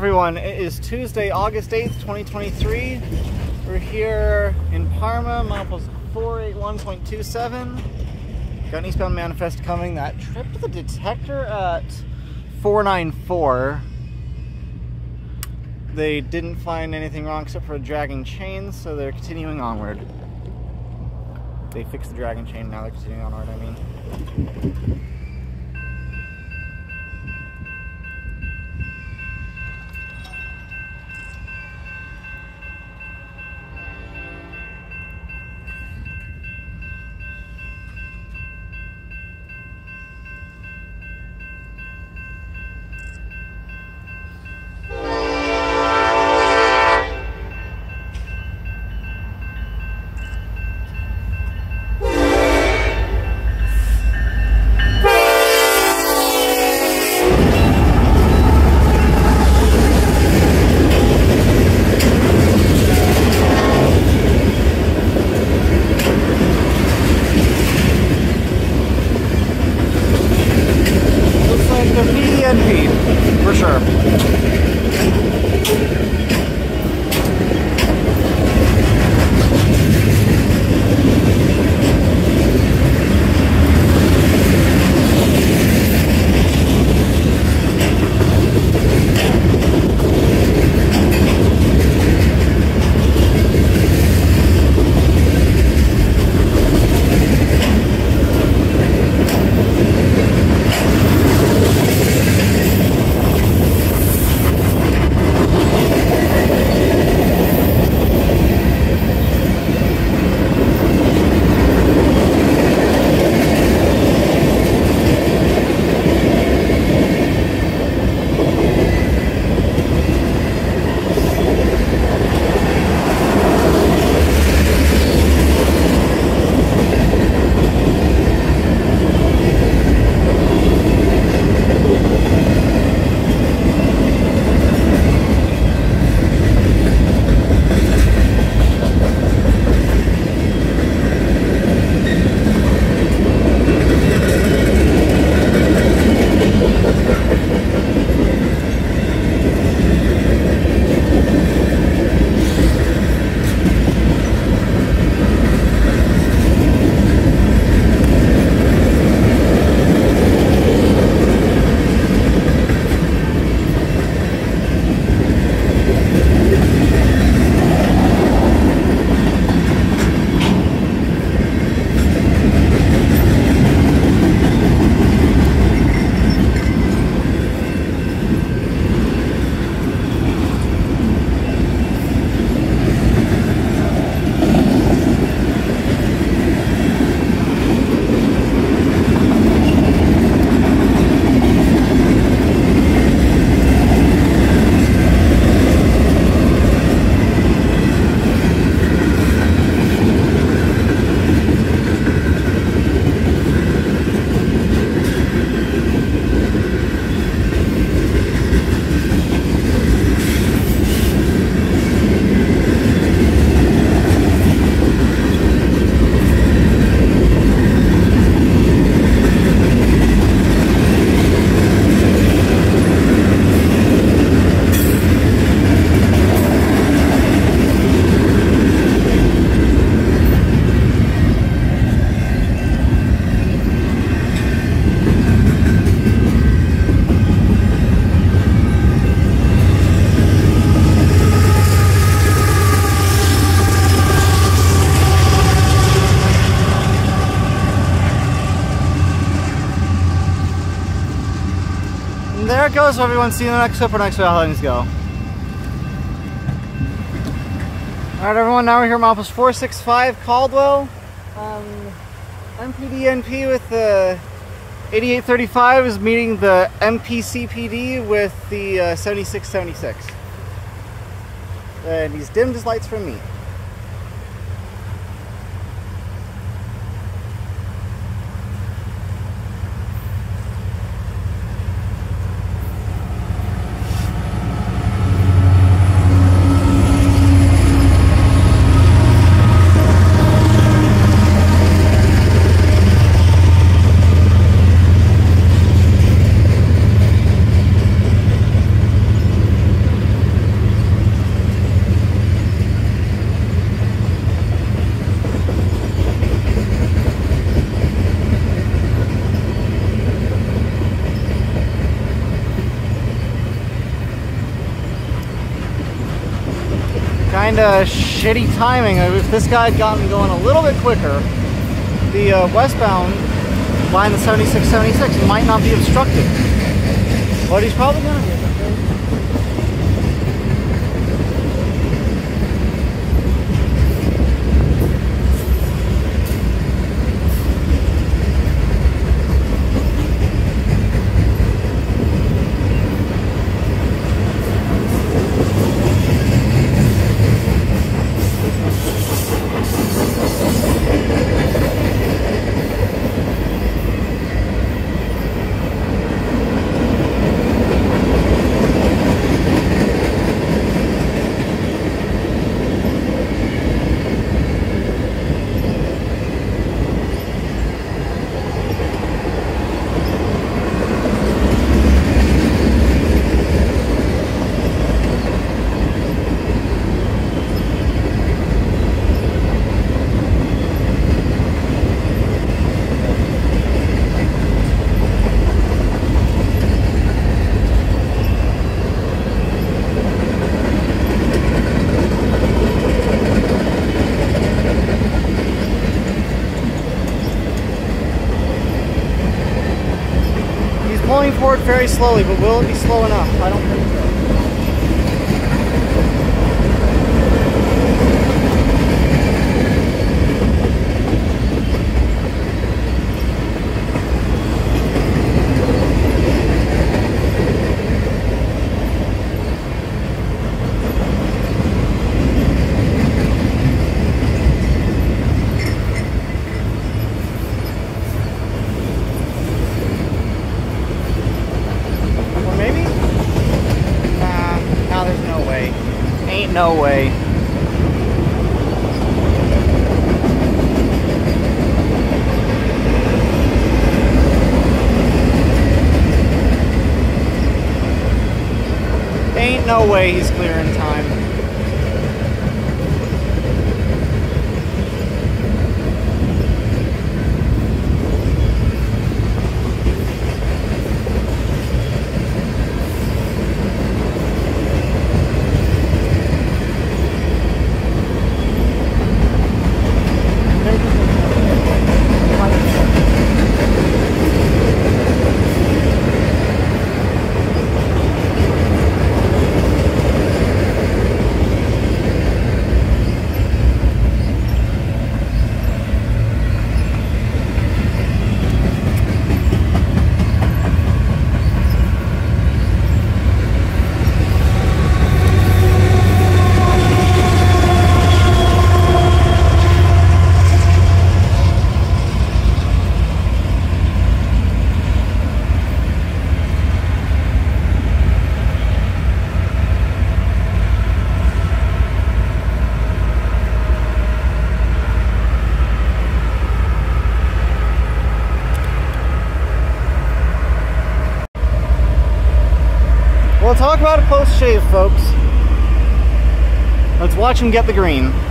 everyone. It is Tuesday, August 8th, 2023. We're here in Parma, Milepost 481.27. Got an eastbound manifest coming. That trip to the detector at 494. They didn't find anything wrong except for a dragging chain, so they're continuing onward. They fixed the dragging chain, now they're continuing onward, I mean. So everyone see you in the next clip or next way how things go. Alright everyone, now we're here at Milepost 465 Caldwell. Um, MPDNP with the 8835 is meeting the MPCPD with the uh, 7676. And he's dimmed his lights from me. Kind of shitty timing. If this guy had gotten going a little bit quicker, the uh, westbound line, the 7676, might not be obstructed. But he's probably gonna be. He's pulling forward very slowly, but will it be slow enough? I don't think so. Or maybe? Nah, nah, there's no way. Ain't no way. Ain't no way he's clear in time. We'll talk about a close shave, folks. Let's watch him get the green.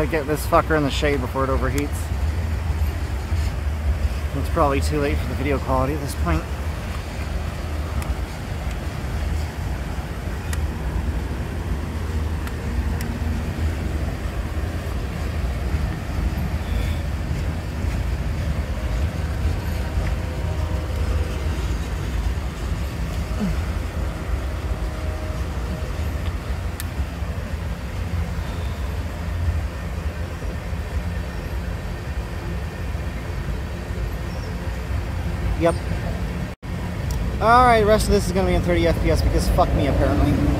Gotta get this fucker in the shade before it overheats. It's probably too late for the video quality at this point. Yep. Alright, rest of this is gonna be in 30 FPS because fuck me apparently.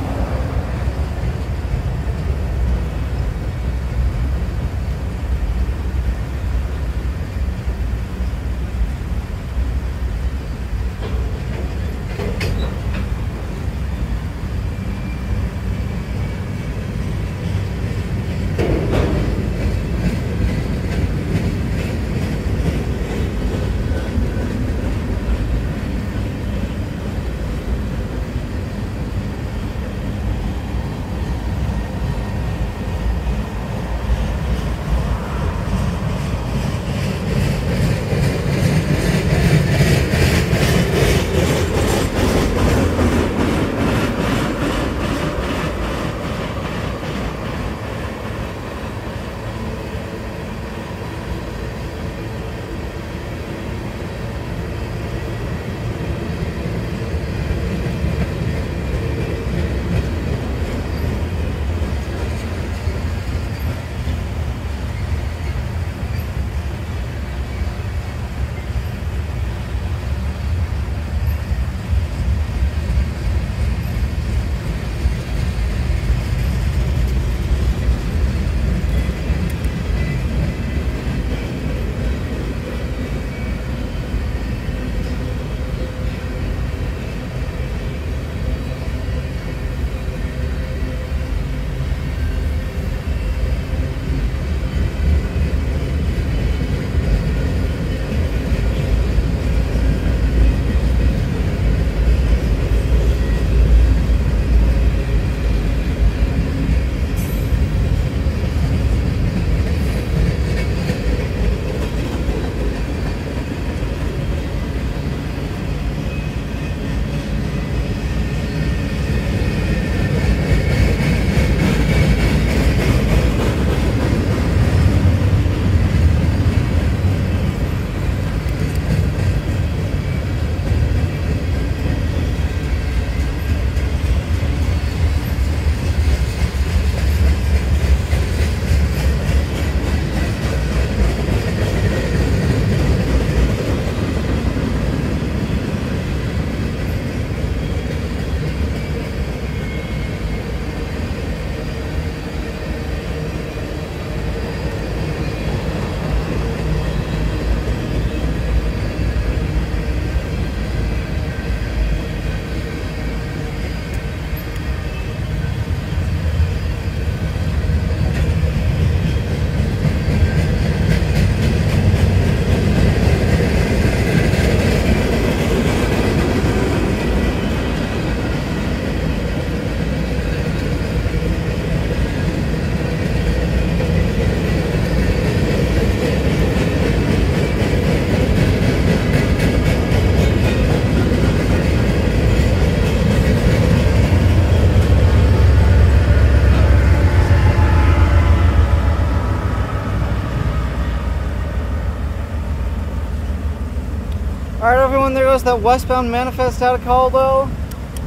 Goes that westbound manifest out of Caldwell.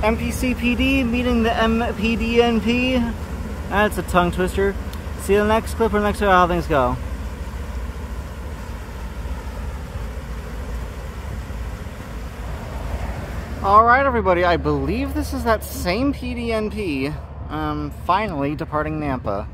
MPCPD meeting the MPDNP. That's a tongue twister. See the next clip or next video how things go. Alright, everybody, I believe this is that same PDNP um, finally departing Nampa.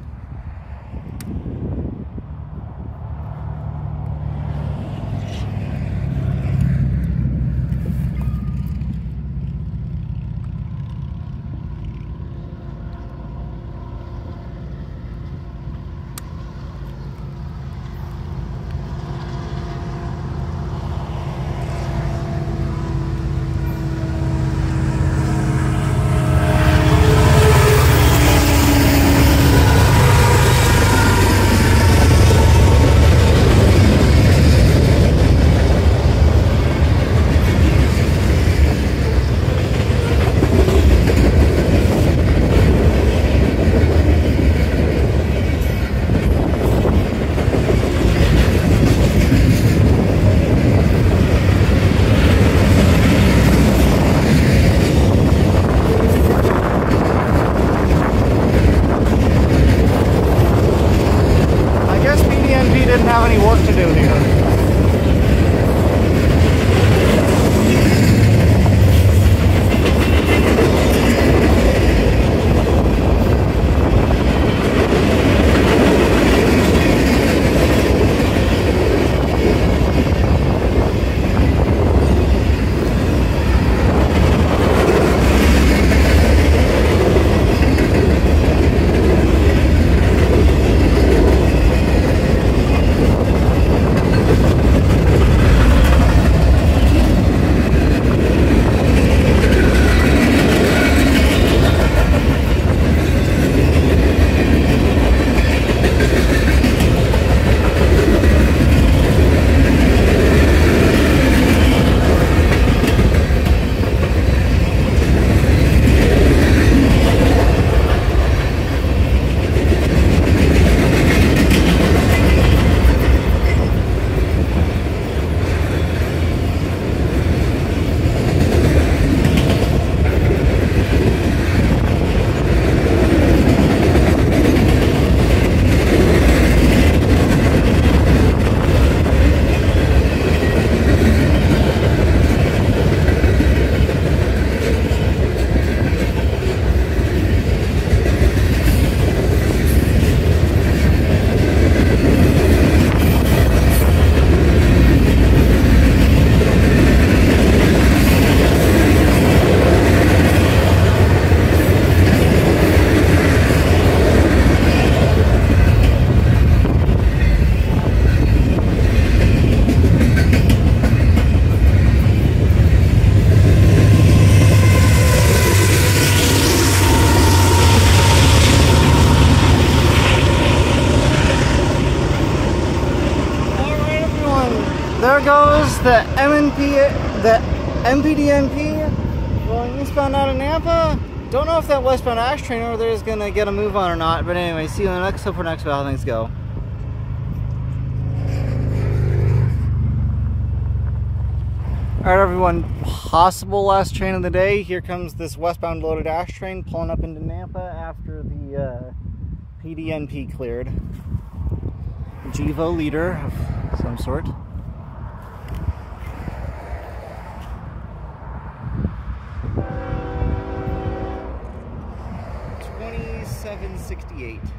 MNP, the MPDNP going eastbound out of Nampa. Don't know if that westbound Ash train over there is gonna get a move on or not. But anyway, see you in the next clip for next how things go. All right, everyone. Possible last train of the day. Here comes this westbound loaded ash train pulling up into Nampa after the uh, PDNP cleared. GEVO leader of some sort. 88.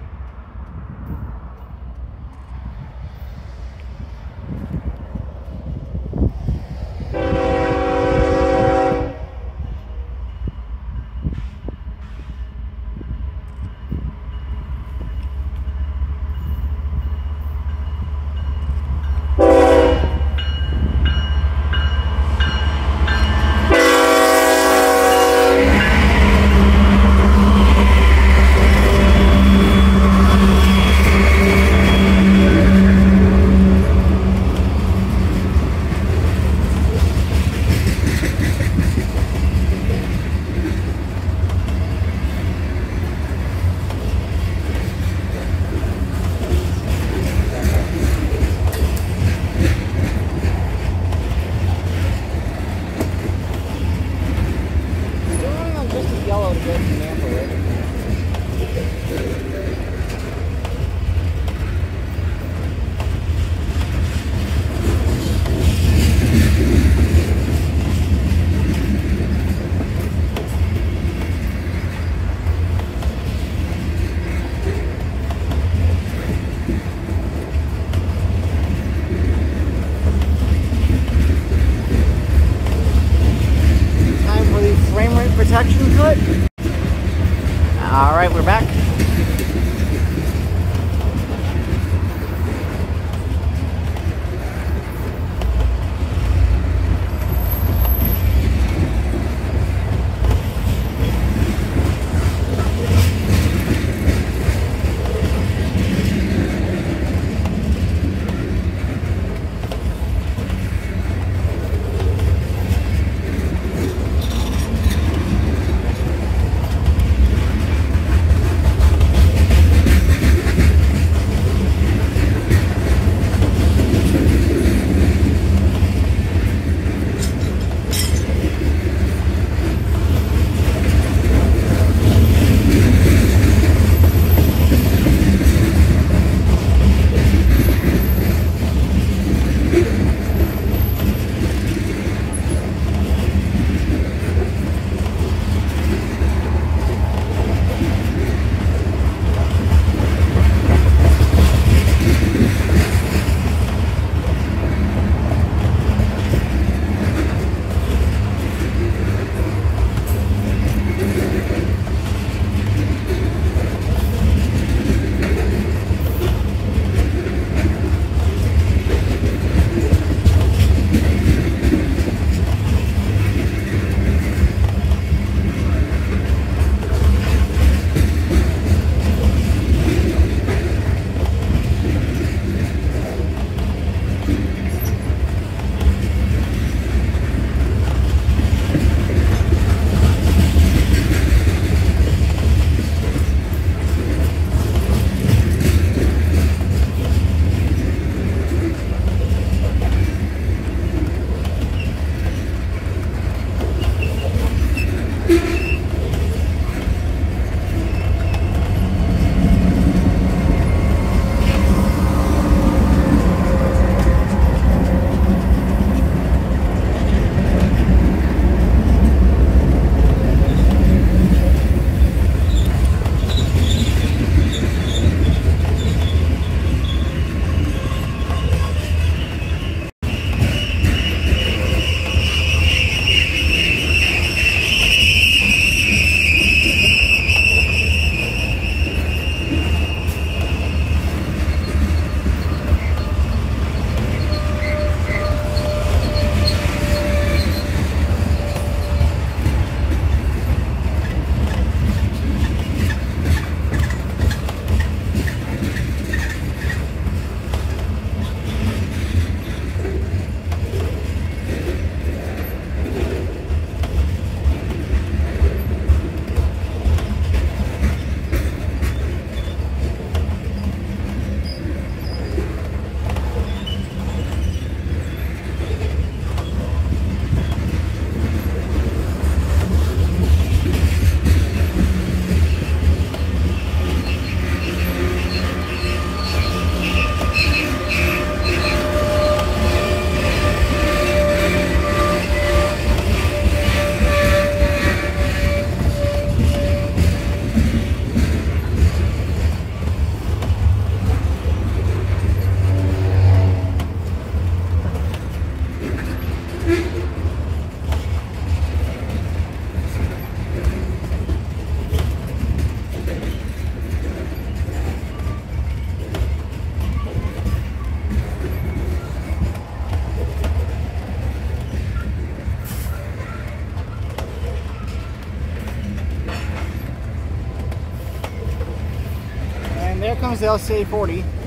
the City 40.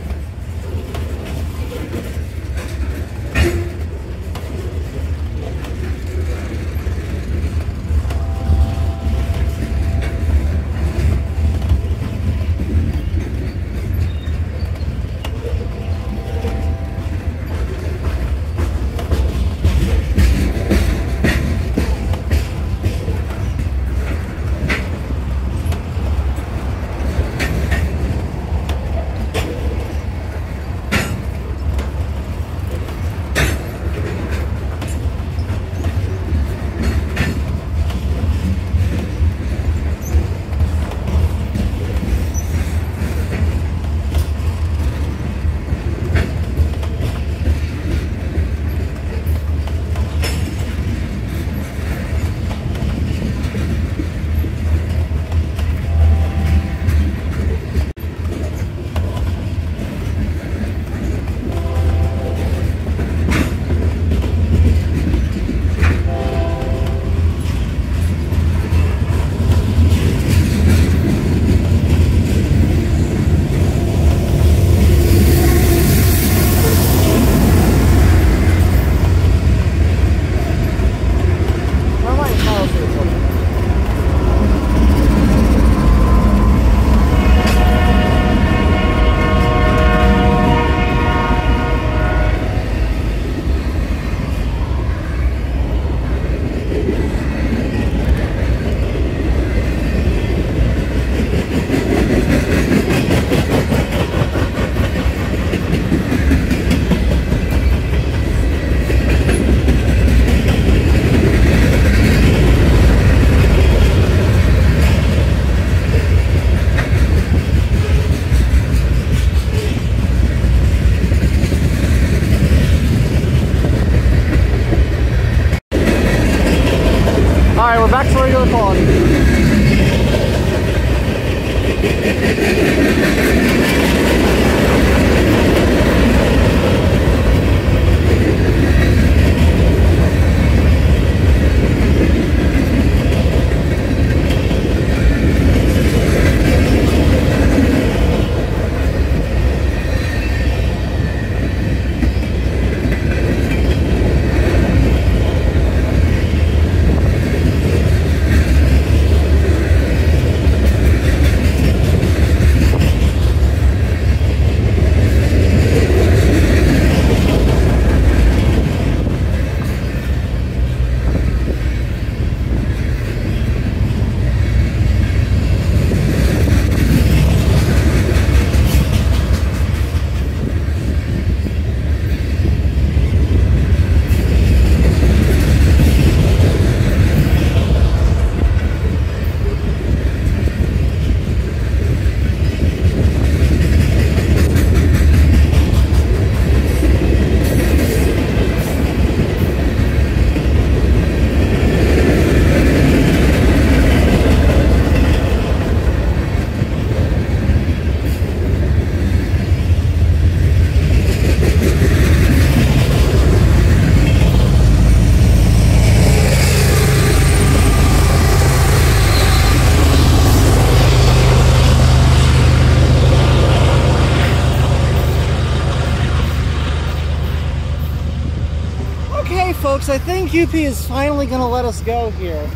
UP is finally to let us go here.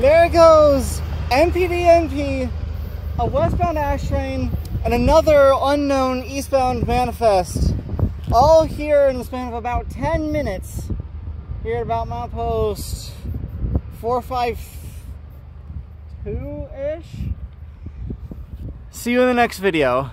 There it goes MPDNP, a westbound ash train, and another unknown eastbound manifest. All here in the span of about 10 minutes. Here at about milepost 452 ish. See you in the next video.